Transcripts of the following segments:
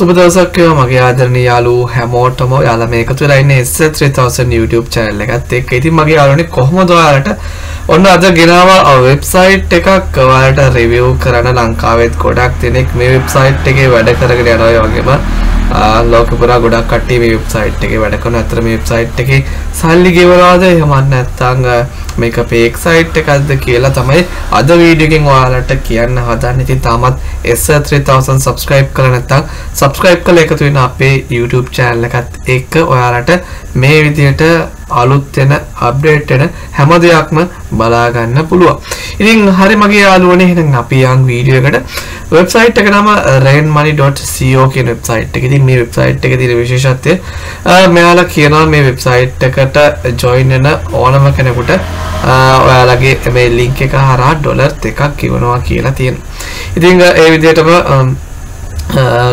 සුබ දවසක් වේවා මගේ ආදරණීය යාළුවෝ හැමෝටම ඔයාලා මේ එකතු වෙලා ඉන්නේ S3000 YouTube channel එකත් එක්ක. ඉතින් මගේ යාළුවනේ කොහොමද ඔයාලට ඔන්න අද ගෙනාවා වෙබ්සයිට් එකක්. ඔයාලට රිවිව් කරන්න ලංකාවෙත් ගොඩක් දෙනෙක් මේ වෙබ්සයිට් එකේ වැඩ කරගෙන යනවා ඒ වගේම. ලෝක පුරා ගොඩක් කට්ටිය මේ වෙබ්සයිට් එකේ වැඩ කරන අතර මේ වෙබ්සයිට් එකේ සල්ලි ගෙවනවාද? එහෙම නැත්නම් මේක ෆේක් සයිට් එකක්ද කියලා තමයි අද වීඩියෝ එකෙන් ඔයාලට කියන්න හදන්නේ. ඉතින් තාමත් S3000 subscribe කරලා නැත්නම් subscribe කරලා එකතු වෙන අපේ YouTube channel එකත් එක්ක ඔයාලට මේ විදිහට අලුත් වෙන අප්ඩේට් වෙන හැම දෙයක්ම බලා ගන්න පුළුවන්. ඉතින් හරි මගේ යාළුවනේ එහෙනම් අපි යන් වීඩියෝ එකට වෙබ්සයිට් එක නම rainmoney.co කියන වෙබ්සයිට් එක. ඉතින් මේ වෙබ්සයිට් එකේ තියෙන විශේෂත්වය මෙයාලා කියනවා මේ වෙබ්සයිට් එකට join වෙන ඕනම කෙනෙකුට ඔයාලගේ මේ ලින්ක් එක හරහා ඩොලර් දෙකක් ගෙවනවා කියලා තියෙනවා. ඉතින් ඒ විදිහටම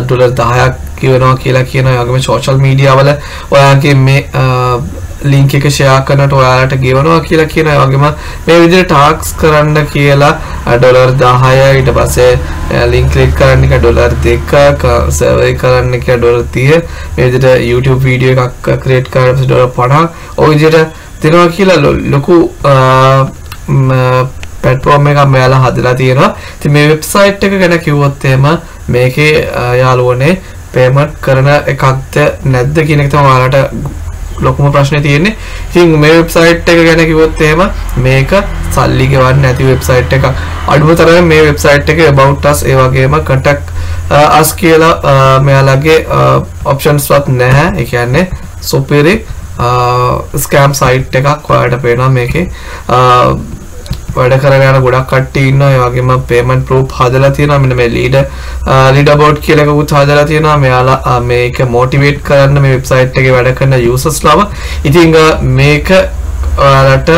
ඩොලර් 10ක් ගෙවනවා කියලා කියන වගේම සෝෂල් මීඩියා වල ඔයාගේ මේ ලිංක් එක ෂෙයා කරනට ඔයාලට ගෙවනවා කියලා කියන වගේම මේ විදිහට ටාක්ස් කරන්න කියලා ඩොලර් 10 ඊට පස්සේ ලින්ක් ක්ලික් කරන්න එක ඩොලර් 2 සර්වර් කරන්න එක ඩොලර් 30 මේ විදිහට YouTube වීඩියෝ එකක් ක්‍රියේට් කරලා ඩොලර් 50 ඔය විදිහට දෙනවා කියලා ලොකු පැට්ෆෝර්ම් එකක් මෙයාලා හදලා තියෙනවා. ඉතින් මේ වෙබ්සයිට් එක ගැන කිව්වොත් එහෙම මේකේ යාළුවනේ පේමන්ට් කරන එකක්ද නැද්ද කියන එක තමයි ඔයාලට ලොකුම ප්‍රශ්නේ තියෙන්නේ. ඉතින් මේ වෙබ්සයිට් එක ගැන කිව්වොත් එහෙම මේක සල්ලි ගෙවන්න නැති වෙබ්සයිට් එකක්. අඩුම තරමේ මේ වෙබ්සයිට් එකේ about us ඒ වගේම contact us කියලා මෙයාලගේ options වත් නැහැ. ඒ කියන්නේ සුපිරි ස්කෑම් සයිට් එකක් ඔයාලට පේනවා මේකේ. වැඩ කරගෙන යන ගොඩක් කට්ටිය ඉන්නවා. ඒ වගේම පේමන්ට් ප්‍රූෆ් හදලා තියෙනවා. මෙන්න මේ ලීඩර් ලීඩර් බෝඩ් කියලා එකකුත් හදලා තියෙනවා. මෙයාලා මේක මොටිවේට් කරන්න මේ වෙබ්සයිට් එකේ වැඩ කරන යූසර්ස්ලාව ඉතින් මේක ඔයාලට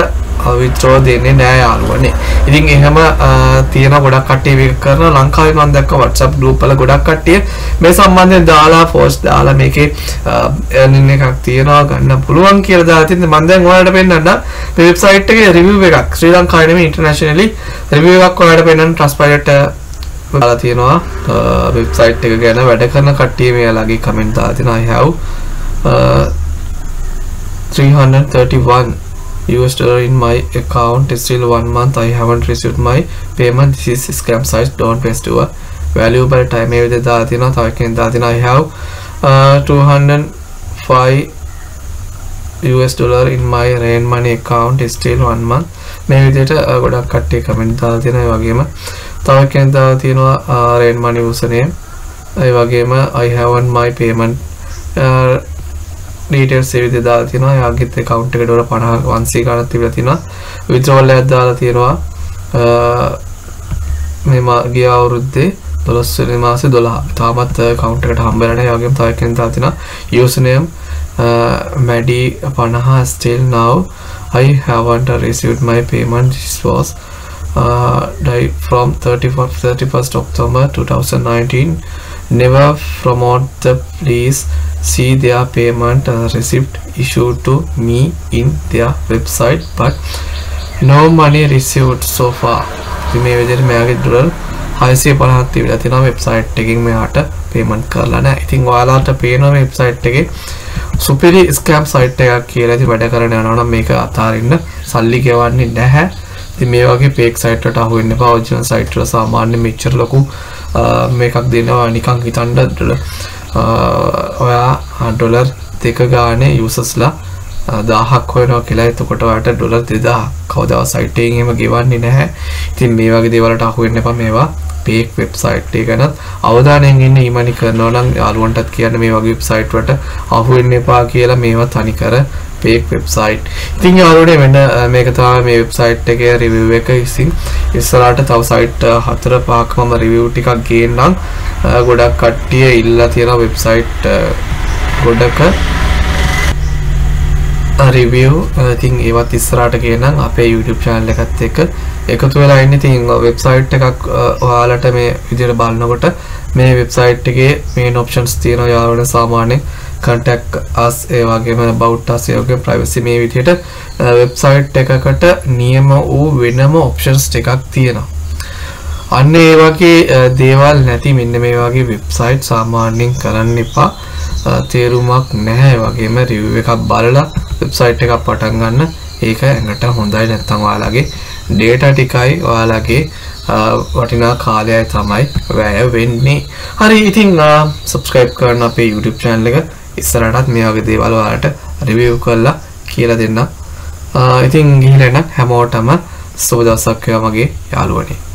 විත්‍රෝ දෙන්නේ නෑ යාළුවනේ. ඉතින් එහෙම තියෙන ගොඩක් කට්ටිය මේක කරන ලංකාවේ මම දැක්ක WhatsApp group වල ගොඩක් කට්ටිය මේ සම්බන්ධයෙන් දාලා post දාලා මේකේ earning එකක් තියනවා ගන්න පුළුවන් කියලා දාලා තින්ද මම දැන් ඔයාලට පෙන්නන්න මේ වෙබ්සයිට් එකේ review එකක්. ශ්‍රී ලංකාවේ නෙමෙයි internationally review එකක් ඔයාලට පෙන්නන්න Trustpilot දාලා තියෙනවා. වෙබ්සයිට් එක ගැන වැඩ කරන කට්ටිය මෙයාලගේ කමෙන්ට් දාලා තියෙනවා. I have uh, 331 US dollar in my account is still one month. I haven't received my payment. This is scam site don't waste your valuable time මේ විදිහට දාලා තියෙනවා තව එකකින් දාලා තියෙනවා I have uh, 205 US dollar in my rain money account is still one month. මේ විදිහට ගොඩක් කට්ටිය කමෙන්ට් දාලා තියෙනවා ඒ වගේම තව එකකින් දාලා තියෙනවා rain money username ඒ වගේම I haven't my payment. Details ඒ විදිහට දාලා තියෙනවා. එයාගෙත් account එකට ඩොලර් 50 100 ගණන් තිබිලා තියෙනවා. withdrawal එකක් දාලා තියෙනවා. මේ ගිය අවුරුද්දේ 12 වෙනි මාසේ 12. තාමත් account එකට හම්බෙලා නැහැ. ඒ වගේම තව එකෙන් දාලා තියෙනවා username Maddie 50 still now I haven't received my payment. This was uh, die from 31st, 31st October 2019. Never promote the please see their payment uh, receipt issued to me in their website but no money received so far මේ විදිහට මෙයාගේ dollar 650ක් තිබිලා තියෙනවා website එකකින් මෙයාට payment කරලා නැහැ. ඉතින් ඔයාලට පේනවා මේ වෙබ්සයිට් එකේ සුපිරි ස්කෑම් සයිට් එකක් කියලා ඉතින් වැඩ කරන යනවා නම් මේක අතාරින්න සල්ලි ගෙවන්නේ නැහැ. ඉතින් මේ වගේ ෆේක් සයිට් වලට අහු වෙන්න එපා. ඔරිජිනල් සයිට් වල සාමාන්‍ය මෙච්චර ලොකු මේකක් දෙනවා නිකන් හිතන්න ඔයා ඩොලර් දෙක ගානේ යුසස්ලා දාහක් හොයනවා කියලා එතකොට ඔයාට ඩොලර් 2000 කවදාවත් සයිට් එකෙන් එහෙම ගෙවන්නේ නැහැ. ඉතින් මේ වගේ දේවල්ට අහු වෙන්න එපා මේවා. පේක් වෙබ්සයිට් එක ගැනත් අවධානයෙන් ඉන්න ඊමනි කරනවා නම් යාළුවන්ටත් කියන්න මේ වගේ වෙබ්සයිට් වලට අහු වෙන්න එපා කියලා මේවා තනිකර පේක් වෙබ්සයිට්. ඉතින් යාළුවනේ මෙන්න මේක තමයි මේ වෙබ්සයිට් එකේ රිවිව් එක. ඉතින් ඉස්සරහට තව සයිට් හතර පහක් මම රිවිව් ටිකක් ගේන්නම්. ගොඩක් කට්ටිය ඉල්ලා තියෙන වෙබ්සයිට් ගොඩක රිවියව් ඉතින් ඒවත් ඉස්සරහට ගේනම් අපේ YouTube channel එකත් එක්ක එකතු වෙලා ඉන්න ඉතින් වෙබ්සයිට් එකක් ඔයාලට මේ විදිහට බලනකොට මේ වෙබ්සයිට් එකේ මේන් ඔප්ෂන්ස් තියෙනවා යාළුවනේ සාමාන්‍ය contact us ඒ වගේම about us ඒ වගේ privacy මේ විදිහට වෙබ්සයිට් එකකට නියම වූ වෙනම ඔප්ෂන්ස් ටිකක් තියෙනවා. අන්න ඒ වගේ දේවල් නැති මෙන්න මේ වගේ වෙබ්සයිට් සාමාන්‍යයෙන් කරන්න එපා. තේරුමක් නැහැ. වගේම රිව් එකක් බලලා වෙබ්සයිට් එකක් පටන් ගන්න. ඒක ඇඟට හොඳයි නැත්තම් ඔයාලගේ ඩේටා ටිකයි ඔයාලගේ වටිනා කාලයයි තමයි වැය වෙන්නේ. හරි ඉතින් සබස්ක්‍රයිබ් කරන්න අපේ YouTube channel එක. ඉස්සරටත් මේ වගේ දේවල් ඔයාලට රිවිව් කරලා කියලා දෙන්න ඉතින් ගිහින් හැමෝටම සුබ දවසක් වේවා මගේ යාළුවනේ.